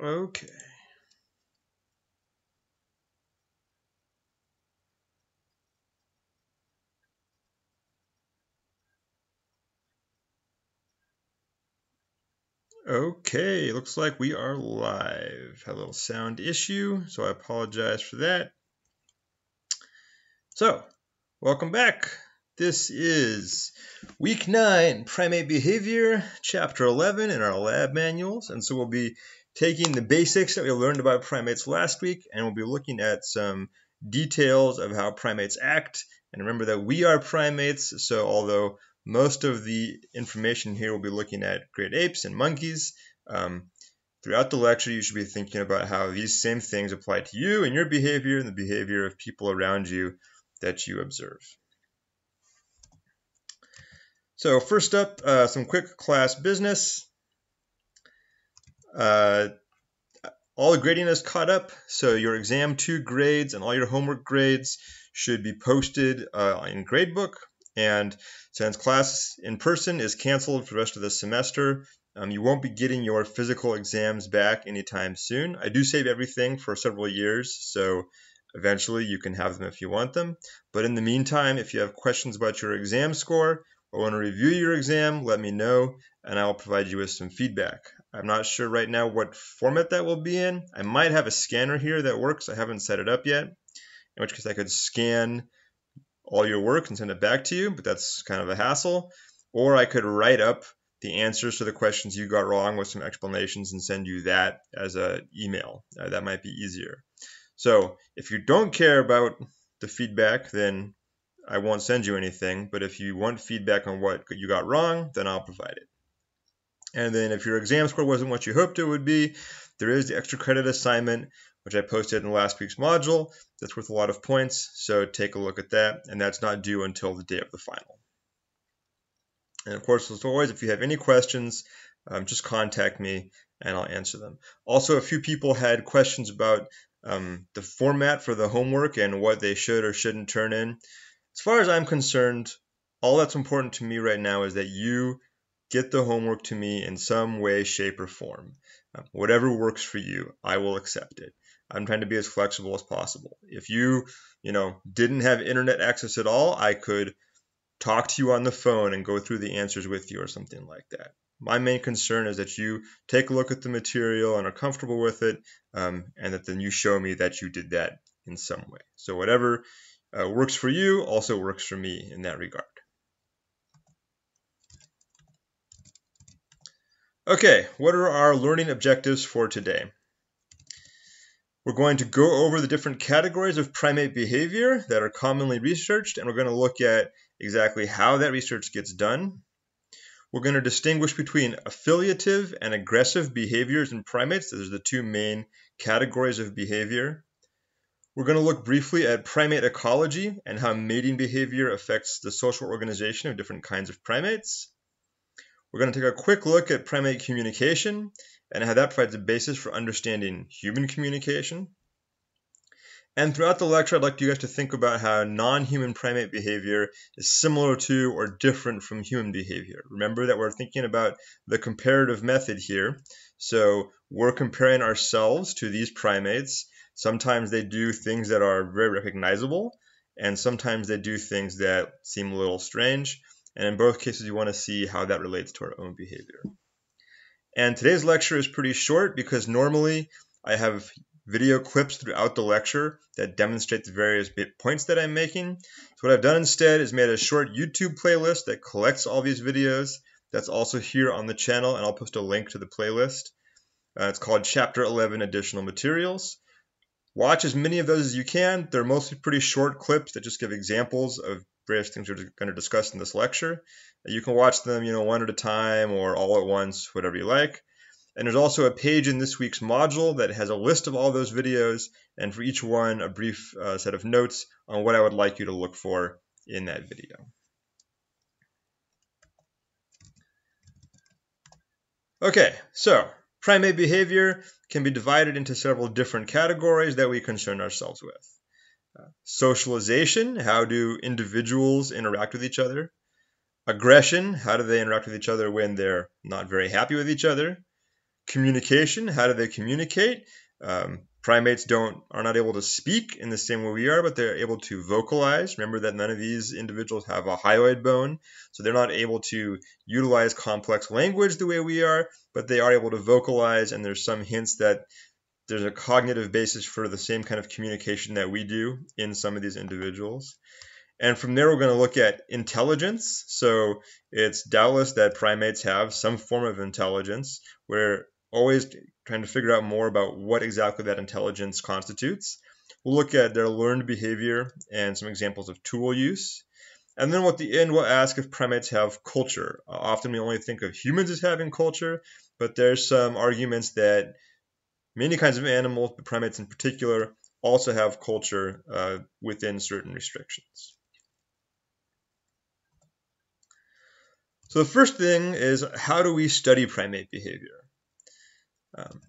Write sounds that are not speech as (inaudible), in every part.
Okay. Okay, looks like we are live. Had a little sound issue, so I apologize for that. So, welcome back. This is week 9, primate behavior, chapter 11 in our lab manuals. And so we'll be taking the basics that we learned about primates last week, and we'll be looking at some details of how primates act. And remember that we are primates, so although most of the information here will be looking at great apes and monkeys. Um, throughout the lecture, you should be thinking about how these same things apply to you and your behavior and the behavior of people around you that you observe. So first up, uh, some quick class business. Uh, all the grading is caught up, so your exam two grades and all your homework grades should be posted uh, in Gradebook and since class in person is canceled for the rest of the semester, um, you won't be getting your physical exams back anytime soon. I do save everything for several years, so eventually you can have them if you want them. But in the meantime, if you have questions about your exam score or want to review your exam, let me know and I will provide you with some feedback. I'm not sure right now what format that will be in. I might have a scanner here that works. I haven't set it up yet, in which case I could scan all your work and send it back to you, but that's kind of a hassle. Or I could write up the answers to the questions you got wrong with some explanations and send you that as an email. Uh, that might be easier. So if you don't care about the feedback, then I won't send you anything. But if you want feedback on what you got wrong, then I'll provide it. And then if your exam score wasn't what you hoped it would be, there is the extra credit assignment which I posted in last week's module. That's worth a lot of points, so take a look at that, and that's not due until the day of the final. And of course, as always, if you have any questions, um, just contact me and I'll answer them. Also, a few people had questions about um, the format for the homework and what they should or shouldn't turn in. As far as I'm concerned, all that's important to me right now is that you get the homework to me in some way, shape, or form. Um, whatever works for you, I will accept it. I'm trying to be as flexible as possible. If you, you know, didn't have internet access at all, I could talk to you on the phone and go through the answers with you or something like that. My main concern is that you take a look at the material and are comfortable with it, um, and that then you show me that you did that in some way. So whatever uh, works for you also works for me in that regard. Okay, what are our learning objectives for today? We're going to go over the different categories of primate behavior that are commonly researched, and we're going to look at exactly how that research gets done. We're going to distinguish between affiliative and aggressive behaviors in primates. Those are the two main categories of behavior. We're going to look briefly at primate ecology and how mating behavior affects the social organization of different kinds of primates. We're going to take a quick look at primate communication and how that provides a basis for understanding human communication. And throughout the lecture, I'd like you guys to think about how non human primate behavior is similar to or different from human behavior. Remember that we're thinking about the comparative method here. So we're comparing ourselves to these primates. Sometimes they do things that are very recognizable, and sometimes they do things that seem a little strange. And in both cases, you want to see how that relates to our own behavior. And today's lecture is pretty short because normally I have video clips throughout the lecture that demonstrate the various points that I'm making. So what I've done instead is made a short YouTube playlist that collects all these videos. That's also here on the channel, and I'll post a link to the playlist. Uh, it's called Chapter 11 Additional Materials. Watch as many of those as you can. They're mostly pretty short clips that just give examples of various things we're going to discuss in this lecture. You can watch them, you know, one at a time or all at once, whatever you like. And there's also a page in this week's module that has a list of all those videos, and for each one, a brief uh, set of notes on what I would like you to look for in that video. Okay, so primate behavior can be divided into several different categories that we concern ourselves with socialization, how do individuals interact with each other? Aggression, how do they interact with each other when they're not very happy with each other? communication. How do they communicate? Um, primates don't are not able to speak in the same way we are, but they're able to vocalize. Remember that none of these individuals have a hyoid bone, so they're not able to utilize complex language the way we are, but they are able to vocalize. And there's some hints that there's a cognitive basis for the same kind of communication that we do in some of these individuals. And from there, we're going to look at intelligence. So it's doubtless that primates have some form of intelligence. We're always trying to figure out more about what exactly that intelligence constitutes. We'll look at their learned behavior and some examples of tool use. And then at the end, we'll ask if primates have culture. Often we only think of humans as having culture, but there's some arguments that many kinds of animals, but primates in particular, also have culture uh, within certain restrictions. So the first thing is how do we study primate behavior? Um,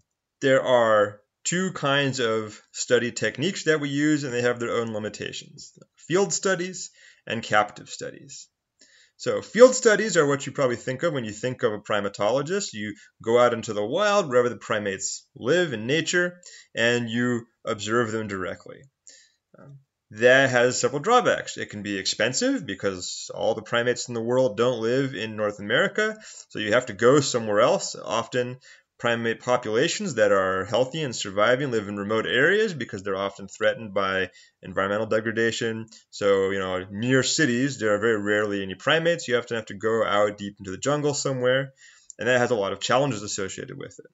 there are two kinds of study techniques that we use, and they have their own limitations field studies and captive studies. So, field studies are what you probably think of when you think of a primatologist. You go out into the wild, wherever the primates live in nature, and you observe them directly. Um, that has several drawbacks. It can be expensive because all the primates in the world don't live in North America, so you have to go somewhere else. Often, primate populations that are healthy and surviving live in remote areas because they're often threatened by environmental degradation. So, you know, near cities, there are very rarely any primates. You have to have to go out deep into the jungle somewhere, and that has a lot of challenges associated with it.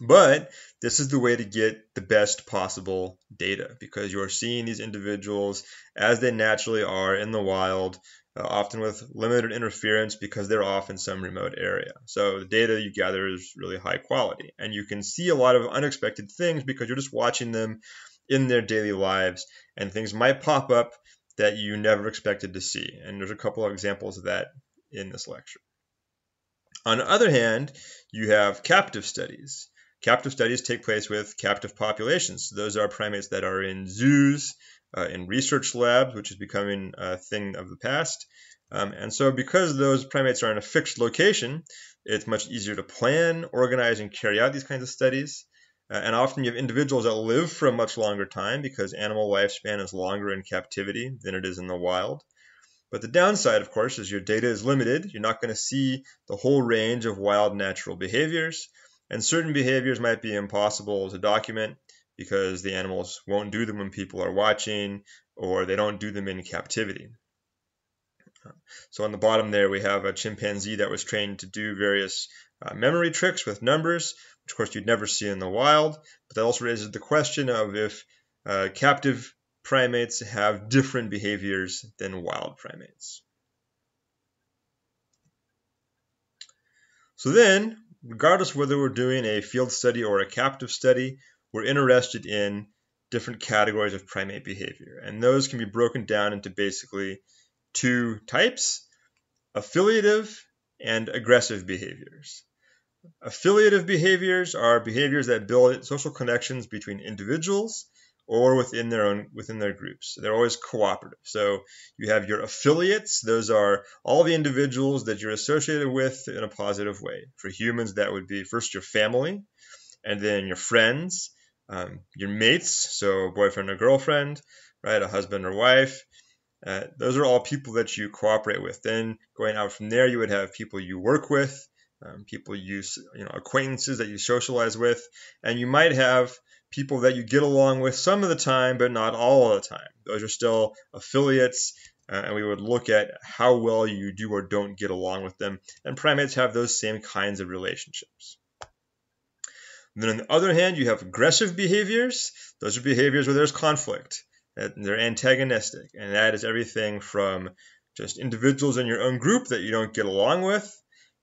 But this is the way to get the best possible data because you are seeing these individuals as they naturally are in the wild, uh, often with limited interference because they're off in some remote area. So the data you gather is really high quality. And you can see a lot of unexpected things because you're just watching them in their daily lives, and things might pop up that you never expected to see. And there's a couple of examples of that in this lecture. On the other hand, you have captive studies. Captive studies take place with captive populations. Those are primates that are in zoos, uh, in research labs, which is becoming a thing of the past. Um, and so, because those primates are in a fixed location, it's much easier to plan, organize, and carry out these kinds of studies. Uh, and often you have individuals that live for a much longer time because animal lifespan is longer in captivity than it is in the wild. But the downside, of course, is your data is limited. You're not going to see the whole range of wild natural behaviors. And certain behaviors might be impossible to document because the animals won't do them when people are watching or they don't do them in captivity. So on the bottom there we have a chimpanzee that was trained to do various uh, memory tricks with numbers, which of course you'd never see in the wild, but that also raises the question of if uh, captive primates have different behaviors than wild primates. So then regardless whether we're doing a field study or a captive study, we're interested in different categories of primate behavior. And those can be broken down into basically two types affiliative and aggressive behaviors. Affiliative behaviors are behaviors that build social connections between individuals or within their own within their groups. They're always cooperative. So you have your affiliates; those are all the individuals that you're associated with in a positive way. For humans, that would be first your family, and then your friends, um, your mates, so boyfriend or girlfriend, right, a husband or wife. Uh, those are all people that you cooperate with. Then going out from there, you would have people you work with, um, people you you know acquaintances that you socialize with, and you might have people that you get along with some of the time, but not all of the time. Those are still affiliates, uh, and we would look at how well you do or don't get along with them. And primates have those same kinds of relationships. And then on the other hand, you have aggressive behaviors. Those are behaviors where there's conflict. They're antagonistic, and that is everything from just individuals in your own group that you don't get along with,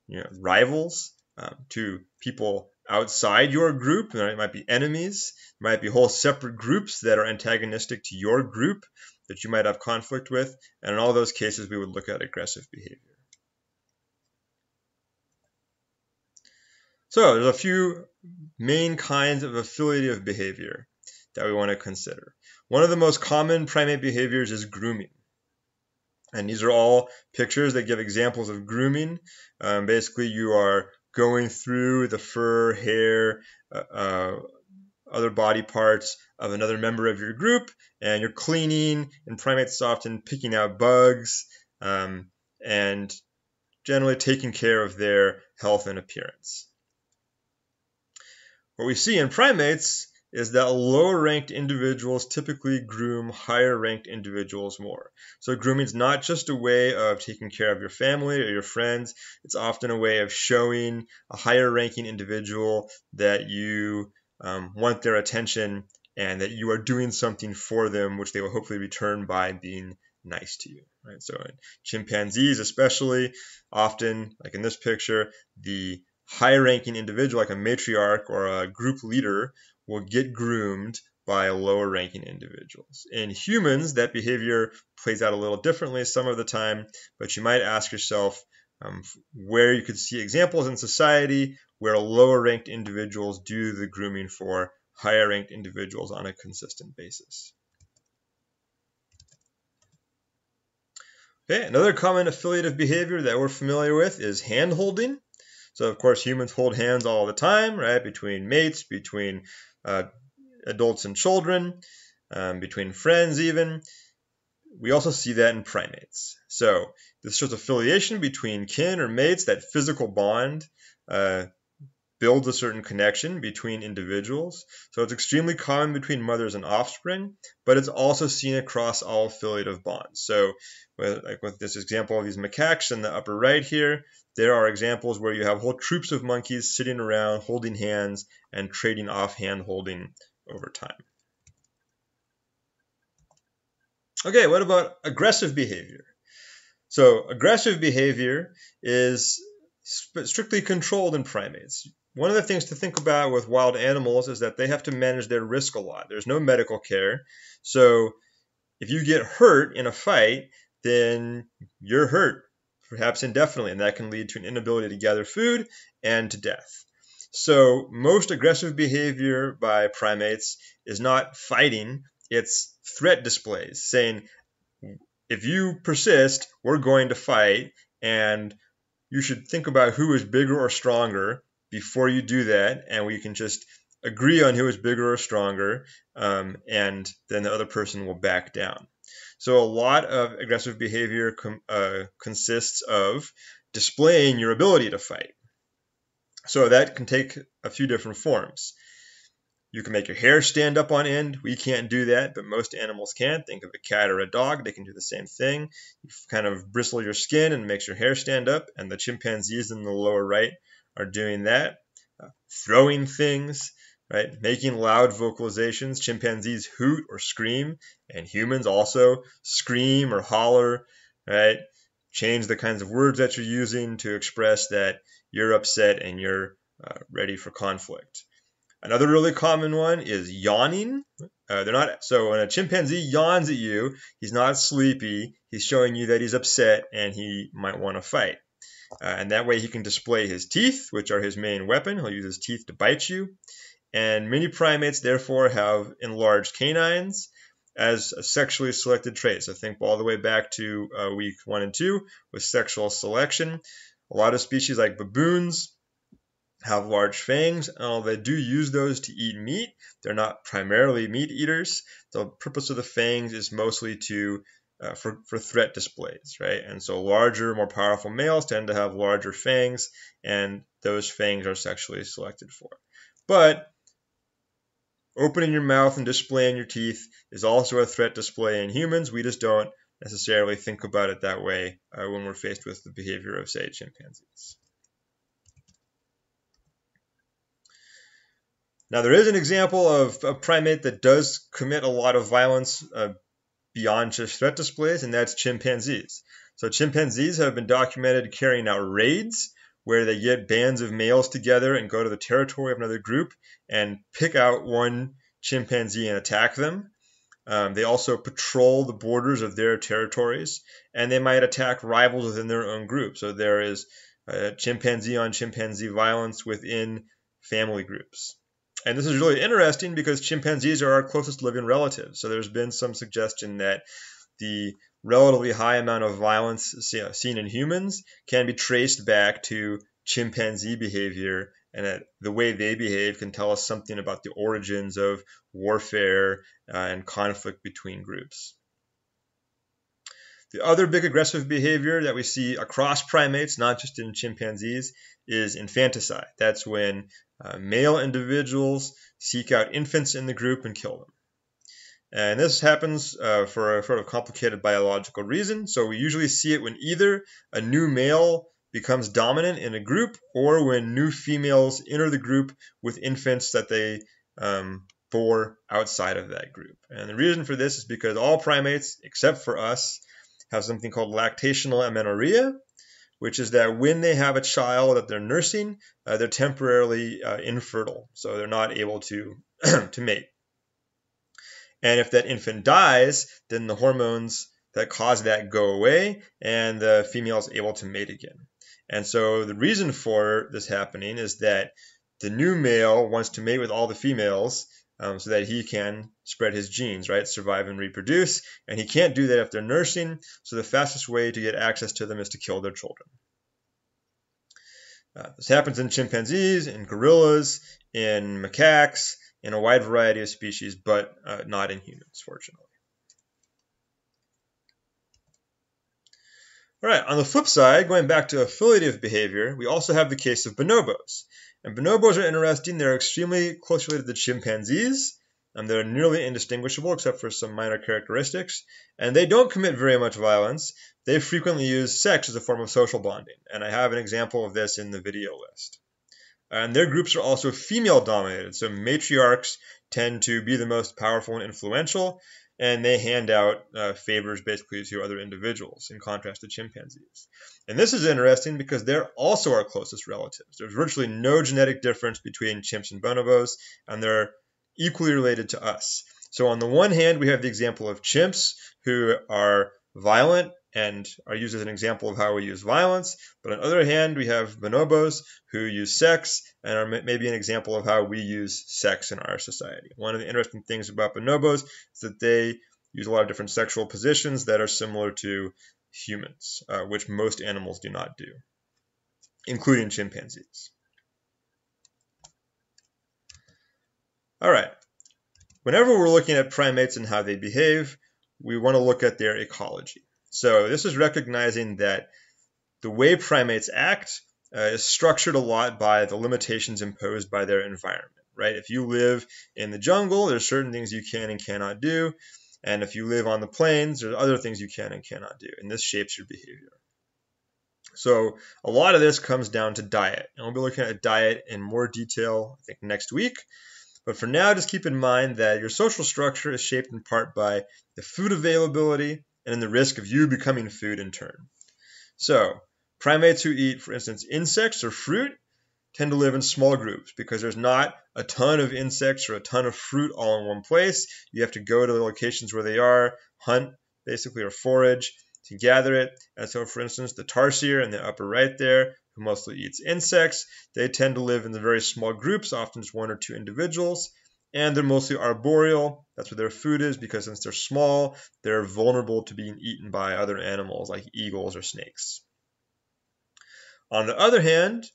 you know, rivals, um, to people outside your group. It might be enemies, there might be whole separate groups that are antagonistic to your group that you might have conflict with. And in all those cases, we would look at aggressive behavior. So there's a few main kinds of affiliative behavior that we want to consider. One of the most common primate behaviors is grooming. And these are all pictures that give examples of grooming. Um, basically, you are going through the fur, hair, uh, uh, other body parts of another member of your group, and you're cleaning. And primates often picking out bugs um, and generally taking care of their health and appearance. What we see in primates is that lower ranked individuals typically groom higher ranked individuals more. So grooming is not just a way of taking care of your family or your friends, it's often a way of showing a higher ranking individual that you um, want their attention and that you are doing something for them, which they will hopefully return by being nice to you. Right? So in chimpanzees, especially, often, like in this picture, the high ranking individual, like a matriarch or a group leader, will get groomed by lower ranking individuals. In humans, that behavior plays out a little differently some of the time, but you might ask yourself um, where you could see examples in society where lower ranked individuals do the grooming for higher ranked individuals on a consistent basis. Okay, another common affiliative behavior that we're familiar with is hand holding. So, of course, humans hold hands all the time, right? Between mates, between uh, adults and children, um, between friends, even. We also see that in primates. So, this shows affiliation between kin or mates, that physical bond uh, builds a certain connection between individuals. So it's extremely common between mothers and offspring, but it's also seen across all affiliative bonds. So with, like with this example of these macaques in the upper right here, there are examples where you have whole troops of monkeys sitting around holding hands and trading off hand holding over time. Okay, what about aggressive behavior? So aggressive behavior is strictly controlled in primates. One of the things to think about with wild animals is that they have to manage their risk a lot. There's no medical care. So if you get hurt in a fight, then you're hurt, perhaps indefinitely, and that can lead to an inability to gather food and to death. So most aggressive behavior by primates is not fighting, it's threat displays, saying, if you persist, we're going to fight, and you should think about who is bigger or stronger before you do that, and we can just agree on who is bigger or stronger, um, and then the other person will back down. So a lot of aggressive behavior com- uh, consists of displaying your ability to fight. So that can take a few different forms. You can make your hair stand up on end. We can't do that, but most animals can. Think of a cat or a dog, they can do the same thing. You kind of bristle your skin and makes your hair stand up, and the chimpanzees in the lower right are doing that. Uh, throwing things, right? Making loud vocalizations. Chimpanzees hoot or scream, and humans also scream or holler, right? Change the kinds of words that you're using to express that you're upset and you're uh, ready for conflict. Another really common one is yawning. Uh, they're not so when a chimpanzee yawns at you, he's not sleepy. He's showing you that he's upset and he might want to fight. Uh, and that way he can display his teeth, which are his main weapon. He'll use his teeth to bite you. And many primates, therefore, have enlarged canines as a sexually selected trait. So think all the way back to uh, week one and two with sexual selection. A lot of species like baboons have large fangs, and they do use those to eat meat, they're not primarily meat eaters. The purpose of the fangs is mostly to uh, for, for threat displays, right? And so larger, more powerful males tend to have larger fangs, and those fangs are sexually selected for. But opening your mouth and displaying your teeth is also a threat display in humans. We just don't necessarily think about it that way uh, when we're faced with the behavior of, say, chimpanzees. Now, there is an example of a primate that does commit a lot of violence uh, beyond just threat displays, and that's chimpanzees. So chimpanzees have been documented carrying out raids where they get bands of males together and go to the territory of another group and pick out one chimpanzee and attack them. Um, they also patrol the borders of their territories, and they might attack rivals within their own group. So there is uh, chimpanzee on chimpanzee violence within family groups. And this is really interesting because chimpanzees are our closest living relatives. So there's been some suggestion that the relatively high amount of violence seen in humans can be traced back to chimpanzee behavior and that the way they behave can tell us something about the origins of warfare uh, and conflict between groups. The other big aggressive behavior that we see across primates, not just in chimpanzees, is infanticide. That's when uh, male individuals seek out infants in the group and kill them. And this happens uh, for a sort of complicated biological reason. So we usually see it when either a new male becomes dominant in a group or when new females enter the group with infants that they um, bore outside of that group. And the reason for this is because all primates, except for us, have something called lactational amenorrhea, which is that when they have a child that they're nursing, uh, they're temporarily uh, infertile, so they're not able to (clears throat) to mate. And if that infant dies, then the hormones that cause that go away and the female is able to mate again. And so the reason for this happening is that the new male wants to mate with all the females um, so that he can spread his genes, right? Survive and reproduce. And he can't do that if they're nursing. So the fastest way to get access to them is to kill their children. Uh, this happens in chimpanzees, in gorillas, in macaques, in a wide variety of species, but uh, not in humans, fortunately. All right, on the flip side, going back to affiliative behavior, we also have the case of bonobos. And bonobos are interesting. They're extremely closely related to chimpanzees, and they're nearly indistinguishable except for some minor characteristics. And they don't commit very much violence. They frequently use sex as a form of social bonding, and I have an example of this in the video list. And their groups are also female dominated. So matriarchs tend to be the most powerful and influential, and they hand out uh, favors basically to other individuals in contrast to chimpanzees. And this is interesting because they're also our closest relatives. There's virtually no genetic difference between chimps and bonobos, and they're equally related to us. So, on the one hand, we have the example of chimps who are violent and are used as an example of how we use violence. But on the other hand, we have bonobos who use sex and are maybe an example of how we use sex in our society. One of the interesting things about bonobos is that they use a lot of different sexual positions that are similar to humans, uh, which most animals do not do, including chimpanzees. All right. Whenever we're looking at primates and how they behave, we want to look at their ecology. So this is recognizing that the way primates act uh, is structured a lot by the limitations imposed by their environment, right? If you live in the jungle, there's certain things you can and cannot do. And if you live on the plains, there's other things you can and cannot do. And this shapes your behavior. So a lot of this comes down to diet. And we'll be looking at diet in more detail, I think, next week. But for now, just keep in mind that your social structure is shaped in part by the food availability and in the risk of you becoming food in turn. So, primates who eat, for instance, insects or fruit tend to live in small groups because there's not a ton of insects or a ton of fruit all in one place. You have to go to the locations where they are, hunt basically or forage to gather it. And so, for instance, the tarsier in the upper right there, who mostly eats insects, they tend to live in the very small groups, often just one or two individuals and they're mostly arboreal. That's where their food is because since they're small, they're vulnerable to being eaten by other animals like eagles or snakes. On the other hand,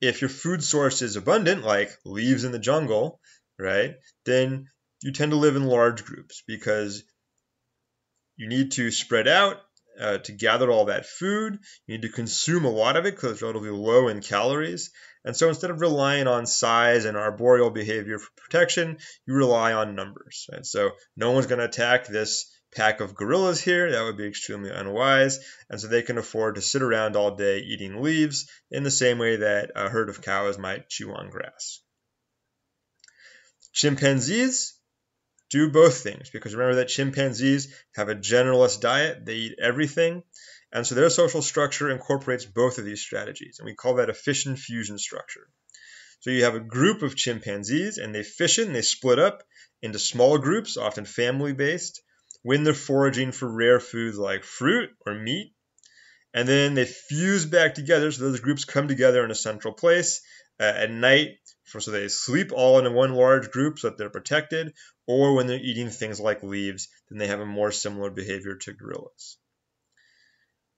if your food source is abundant, like leaves in the jungle, right, then you tend to live in large groups because you need to spread out uh, to gather all that food. You need to consume a lot of it because it's relatively low in calories. And so instead of relying on size and arboreal behavior for protection, you rely on numbers. And so no one's going to attack this pack of gorillas here. That would be extremely unwise. And so they can afford to sit around all day eating leaves in the same way that a herd of cows might chew on grass. Chimpanzees do both things because remember that chimpanzees have a generalist diet, they eat everything. And so their social structure incorporates both of these strategies, and we call that a fission fusion structure. So you have a group of chimpanzees, and they fission, they split up into small groups, often family based, when they're foraging for rare foods like fruit or meat. And then they fuse back together, so those groups come together in a central place. Uh, at night, so they sleep all in one large group so that they're protected, or when they're eating things like leaves, then they have a more similar behavior to gorillas.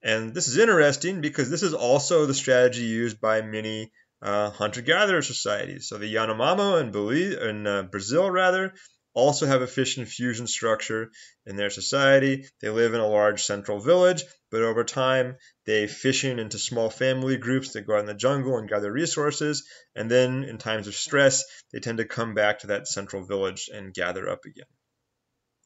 And this is interesting because this is also the strategy used by many uh, hunter-gatherer societies. So the Yanomamo in, Belize, in uh, Brazil, rather, also have a fission fusion structure in their society. They live in a large central village, but over time they fission into small family groups that go out in the jungle and gather resources. And then in times of stress, they tend to come back to that central village and gather up again.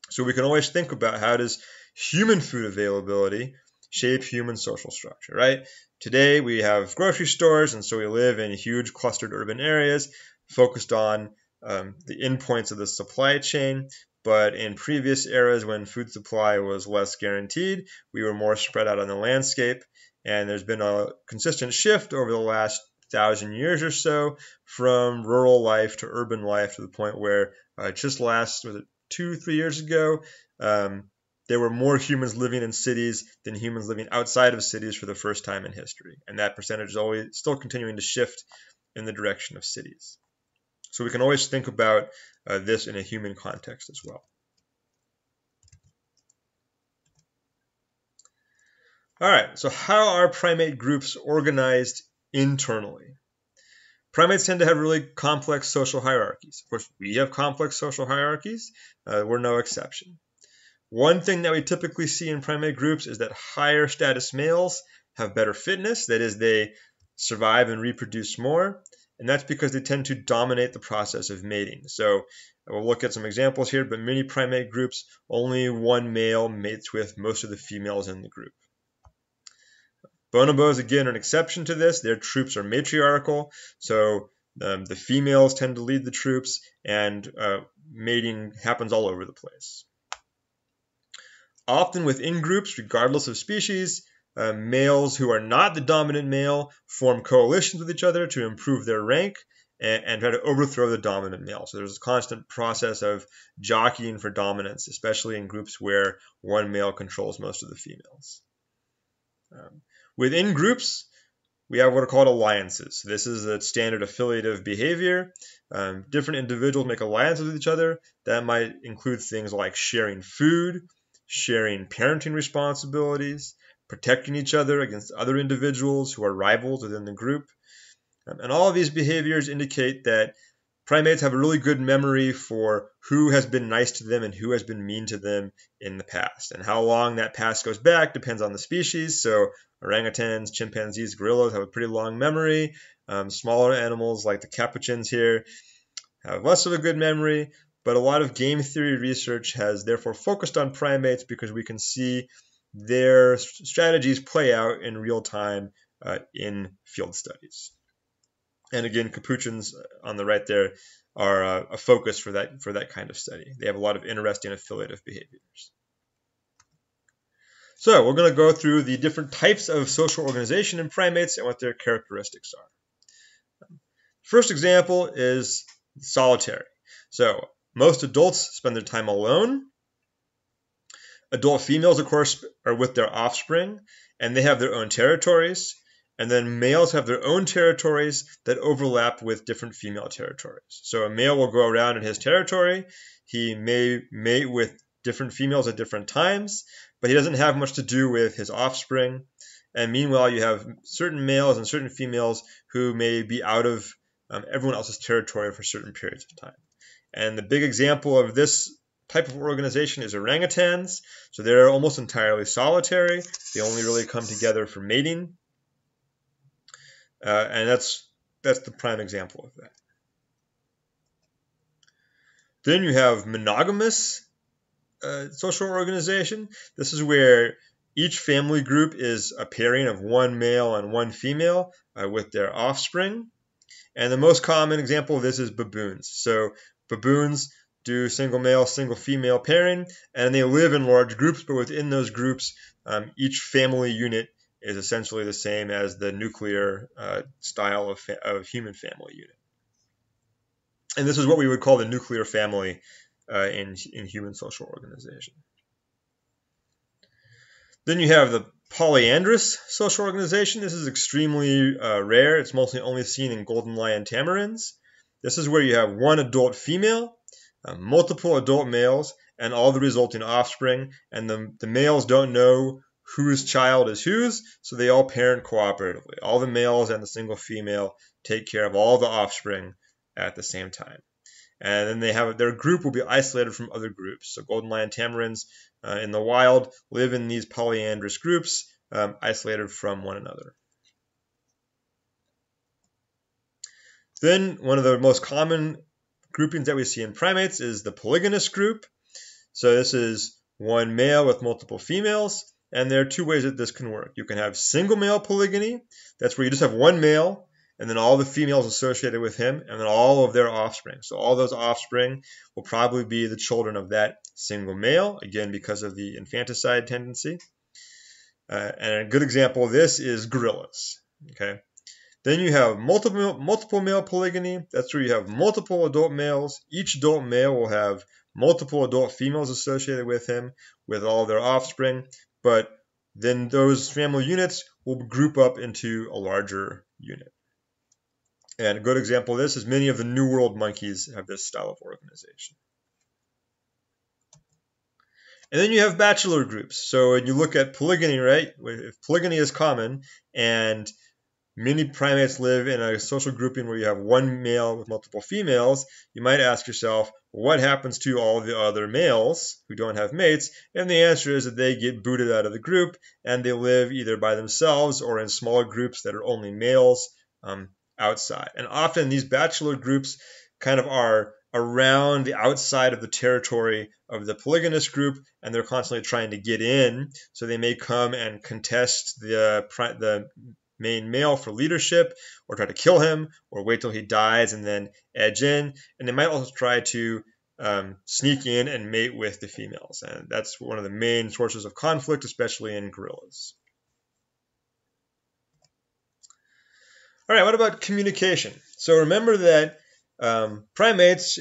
So we can always think about how does human food availability shape human social structure, right? Today we have grocery stores, and so we live in huge clustered urban areas focused on um, the endpoints of the supply chain. But in previous eras, when food supply was less guaranteed, we were more spread out on the landscape. And there's been a consistent shift over the last thousand years or so from rural life to urban life to the point where uh, just last two three years ago um, there were more humans living in cities than humans living outside of cities for the first time in history and that percentage is always still continuing to shift in the direction of cities so we can always think about uh, this in a human context as well. All right, so how are primate groups organized internally? Primates tend to have really complex social hierarchies. Of course, we have complex social hierarchies. Uh, we're no exception. One thing that we typically see in primate groups is that higher status males have better fitness, that is, they survive and reproduce more, and that's because they tend to dominate the process of mating. So we'll look at some examples here, but many primate groups, only one male mates with most of the females in the group. Bonobos, again, are an exception to this. Their troops are matriarchal, so um, the females tend to lead the troops, and uh, mating happens all over the place. Often within groups, regardless of species, uh, males who are not the dominant male form coalitions with each other to improve their rank and, and, try to overthrow the dominant male. So there's a constant process of jockeying for dominance, especially in groups where one male controls most of the females. Um, within groups, we have what are called alliances. This is a standard affiliative behavior. Um, different individuals make alliances with each other. That might include things like sharing food, sharing parenting responsibilities, protecting each other against other individuals who are rivals within the group. Um, and all of these behaviors indicate that primates have a really good memory for who has been nice to them and who has been mean to them in the past. And how long that past goes back depends on the species. So orangutans, chimpanzees, gorillas have a pretty long memory. Um, smaller animals like the capuchins here have less of a good memory. But a lot of game theory research has therefore focused on primates because we can see their strategies play out in real time uh, in field studies. And again, capuchins on the right there are uh, a focus for that for that kind of study. They have a lot of interesting affiliative behaviors. So we're going to go through the different types of social organization in primates and what their characteristics are. First example is solitary. So most adults spend their time alone Adult females, of course, are with their offspring, and they have their own territories. And then males have their own territories that overlap with different female territories. So a male will go around in his territory. He may mate with different females at different times, but he doesn't have much to do with his offspring. And meanwhile, you have certain males and certain females who may be out of um, everyone else's territory for certain periods of time. And the big example of this type of organization is orangutans. So they're almost entirely solitary. They only really come together for mating. Uh, and that's that's the prime example of that. Then you have monogamous uh, social organization. This is where each family group is a pairing of one male and one female uh, with their offspring. And the most common example of this is baboons. So baboons do single male, single female pairing, and they live in large groups, but within those groups, um, each family unit is essentially the same as the nuclear uh, style of, of, human family unit. And this is what we would call the nuclear family uh, in, in human social organization. Then you have the polyandrous social organization. This is extremely uh, rare. It's mostly only seen in golden lion tamarins. This is where you have one adult female uh, multiple adult males and all the resulting offspring, and the, the males don't know whose child is whose, so they all parent cooperatively. All the males and the single female take care of all the offspring at the same time. And then they have their group will be isolated from other groups. So golden lion tamarins uh, in the wild live in these polyandrous groups, um, isolated from one another. Then one of the most common groupings that we see in primates is the polygynous group. So this is one male with multiple females. And there are two ways that this can work. You can have single male polygyny. That's where you just have one male and then all the females associated with him, and then all of their offspring. So all those offspring will probably be the children of that single male, again, because of the infanticide tendency. Uh, and a good example of this is gorillas. Okay. Then you have multiple multiple male polygyny. That's where you have multiple adult males. Each adult male will have multiple adult females associated with him, with all their offspring. But then those family units will group up into a larger unit. And a good example of this is many of the New World monkeys have this style of organization. And then you have bachelor groups. So when you look at polygyny, right? If polygyny is common and many primates live in a social grouping where you have one male with multiple females, you might ask yourself, what happens to all the other males who don't have mates? And the answer is that they get booted out of the group and they live either by themselves or in smaller groups that are only males. Um, outside. And often these bachelor groups kind of are around the outside of the territory of the polygynous group and they're constantly trying to get in so they may come and contest the the main male for leadership or try to kill him or wait till he dies and then edge in and they might also try to um, sneak in and mate with the females and that's one of the main sources of conflict especially in gorillas All right, what about communication? So remember that um, primates,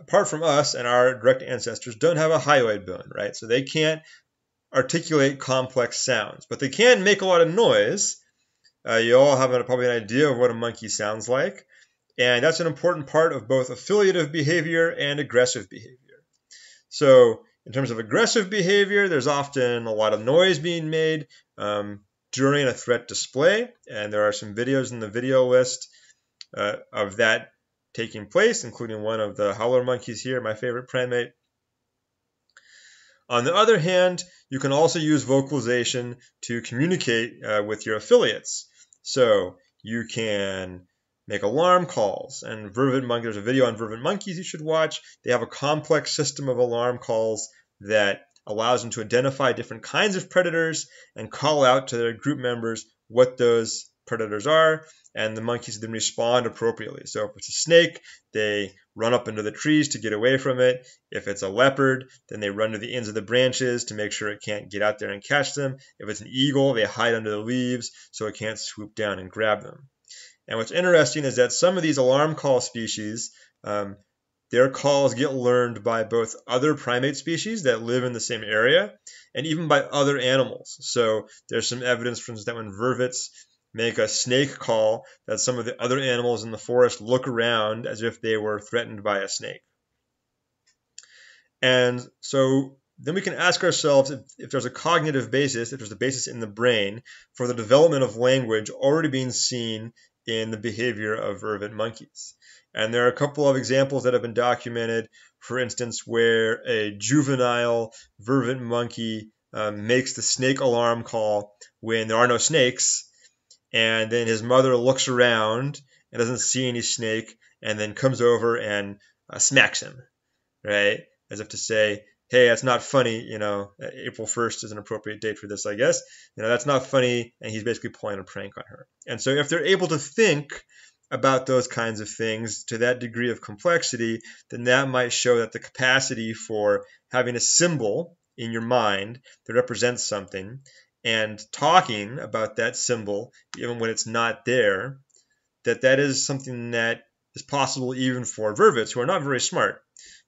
apart from us and our direct ancestors, don't have a hyoid bone, right? So they can't articulate complex sounds, but they can make a lot of noise. Uh, you all have a, probably an idea of what a monkey sounds like, and that's an important part of both affiliative behavior and aggressive behavior. So in terms of aggressive behavior, there's often a lot of noise being made. Um, during a threat display. And there are some videos in the video list uh, of that taking place, including one of the howler monkeys here, my favorite primate. On the other hand, you can also use vocalization to communicate uh, with your affiliates. So you can make alarm calls. And vervet monkey, there's a video on vervet monkeys you should watch. They have a complex system of alarm calls that allows them to identify different kinds of predators and call out to their group members what those predators are, and the monkeys then respond appropriately. So if it's a snake, they run up into the trees to get away from it. If it's a leopard, then they run to the ends of the branches to make sure it can't get out there and catch them. If it's an eagle, they hide under the leaves so it can't swoop down and grab them. And what's interesting is that some of these alarm call species um, their calls get learned by both other primate species that live in the same area and even by other animals. So there's some evidence, for instance, that when vervets make a snake call, that some of the other animals in the forest look around as if they were threatened by a snake. And so then we can ask ourselves if, if, there's a cognitive basis, if there's a basis in the brain for the development of language already being seen in the behavior of vervet monkeys. And there are a couple of examples that have been documented, for instance, where a juvenile vervet monkey um, makes the snake alarm call when there are no snakes, and then his mother looks around and doesn't see any snake, and then comes over and uh, smacks him, right? As if to say, hey, that's not funny, you know, April 1st is an appropriate date for this, I guess. You know, that's not funny, and he's basically pulling a prank on her. And so if they're able to think about those kinds of things to that degree of complexity, then that might show that the capacity for having a symbol in your mind that represents something and talking about that symbol even when it's not there that that is something that is possible even for vervets who are not very smart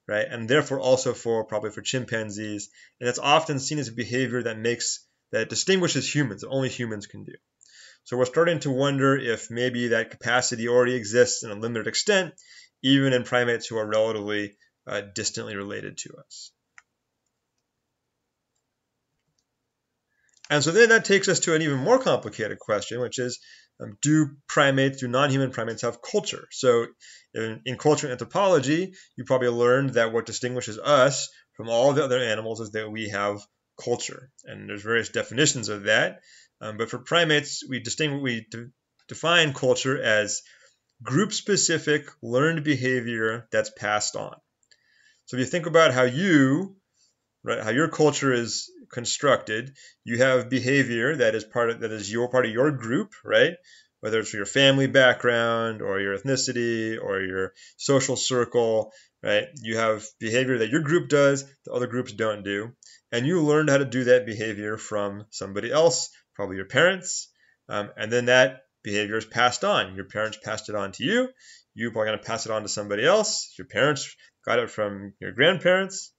right? And therefore also for probably for chimpanzees. And it's often seen as a behavior that makes that distinguishes humans that only humans can do. So we're starting to wonder if maybe that capacity already exists in a limited extent, even in primates who are relatively uh, distantly related to us. And so then that takes us to an even more complicated question, which is um, do primates, do non human primates have culture? So in, in culture anthropology, you probably learned that what distinguishes us from all the other animals is that we have culture. And there's various definitions of that. Um, but for primates, we distinguish, we de- define culture as group specific learned behavior that's passed on. So if you think about how you, right, how your culture is constructed, you have behavior that is part of that is your part of your group, right? Whether it's your family background or your ethnicity or your social circle, right? You have behavior that your group does that other groups don't do, and you learned how to do that behavior from somebody else, probably your parents, um, and then that behavior is passed on. Your parents passed it on to you. You're probably going to pass it on to somebody else. Your parents got it from your grandparents.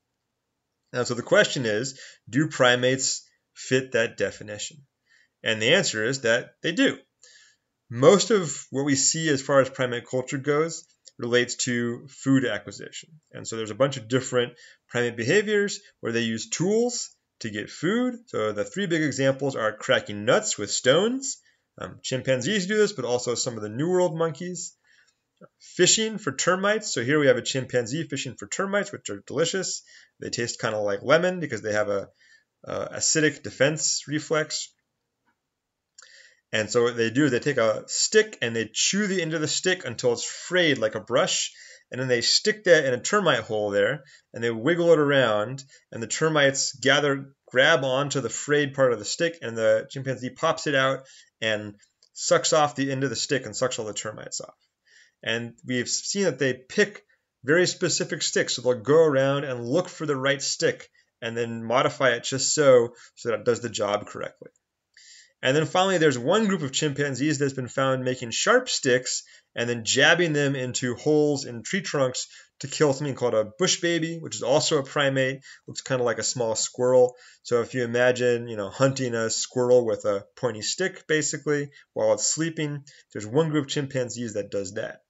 And so the question is do primates fit that definition? And the answer is that they do. Most of what we see as far as primate culture goes relates to food acquisition. And so there's a bunch of different primate behaviors where they use tools to get food. So the three big examples are cracking nuts with stones, um, chimpanzees do this, but also some of the New World monkeys. Fishing for termites. So here we have a chimpanzee fishing for termites, which are delicious. They taste kind of like lemon because they have a, a acidic defense reflex. And so what they do is they take a stick and they chew the end of the stick until it's frayed like a brush. And then they stick that in a termite hole there and they wiggle it around. And the termites gather, grab onto the frayed part of the stick, and the chimpanzee pops it out and sucks off the end of the stick and sucks all the termites off. And we've seen that they pick very specific sticks. So they'll go around and look for the right stick and then modify it just so so that it does the job correctly. And then finally, there's one group of chimpanzees that's been found making sharp sticks and then jabbing them into holes in tree trunks to kill something called a bush baby, which is also a primate. Looks kind of like a small squirrel. So if you imagine, you know, hunting a squirrel with a pointy stick, basically, while it's sleeping, there's one group of chimpanzees that does that.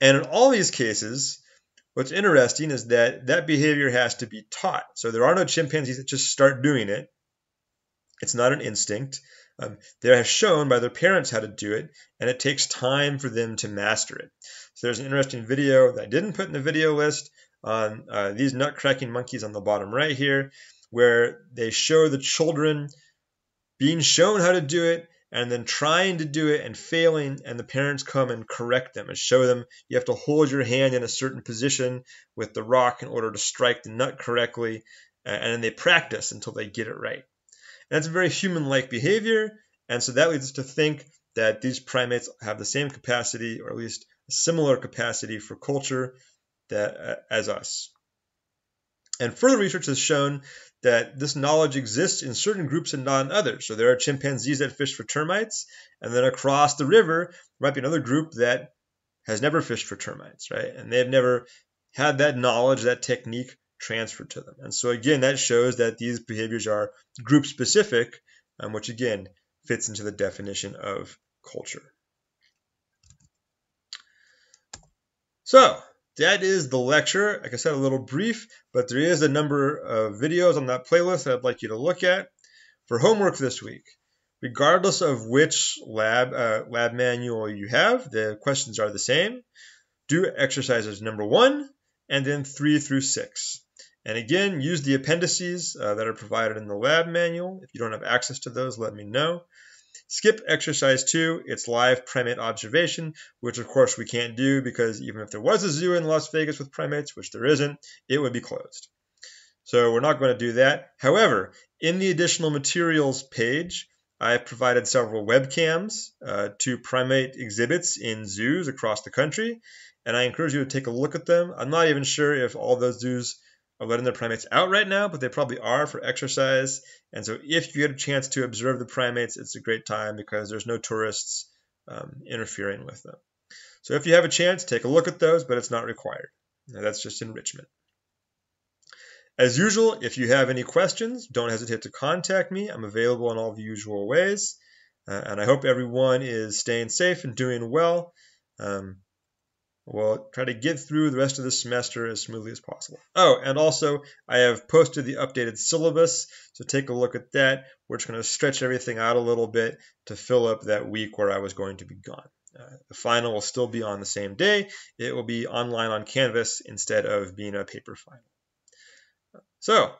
And in all these cases, what's interesting is that that behavior has to be taught. So there are no chimpanzees that just start doing it. It's not an instinct. Um, they have shown by their parents how to do it, and it takes time for them to master it. So there's an interesting video that I didn't put in the video list on uh, these nut cracking monkeys on the bottom right here, where they show the children being shown how to do it and then trying to do it and failing, and the parents come and correct them and show them you have to hold your hand in a certain position with the rock in order to strike the nut correctly, and then they practice until they get it right. And that's a very human like behavior, and so that leads us to think that these primates have the same capacity, or at least a similar capacity for culture that, uh, as us. And further research has shown that this knowledge exists in certain groups and not in others. So there are chimpanzees that fish for termites, and then across the river, might be another group that has never fished for termites, right? And they've never had that knowledge, that technique transferred to them. And so again, that shows that these behaviors are group specific, um, which again fits into the definition of culture. So that is the lecture. Like I said, a little brief, but there is a number of videos on that playlist that I'd like you to look at for homework this week. Regardless of which lab uh, lab manual you have, the questions are the same. Do exercises number one and then three through six. And again, use the appendices uh, that are provided in the lab manual. If you don't have access to those, let me know. Skip exercise two, it's live primate observation, which of course we can't do because even if there was a zoo in Las Vegas with primates, which there isn't, it would be closed. So we're not going to do that. However, in the additional materials page, I've provided several webcams uh, to primate exhibits in zoos across the country, and I encourage you to take a look at them. I'm not even sure if all those zoos are letting their primates out right now, but they probably are for exercise. And so if you get a chance to observe the primates, it's a great time because there's no tourists um, interfering with them. So if you have a chance, take a look at those, but it's not required. Now, that's just enrichment. As usual, if you have any questions, don't hesitate to contact me. I'm available in all the usual ways. Uh, and I hope everyone is staying safe and doing well. Um, we'll try to get through the rest of the semester as smoothly as possible. Oh, and also, I have posted the updated syllabus, so take a look at that. We're just going to stretch everything out a little bit to fill up that week where I was going to be gone. Uh, the final will still be on the same day. It will be online on Canvas instead of being a paper final. So,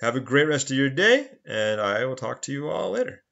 have a great rest of your day, and I will talk to you all later.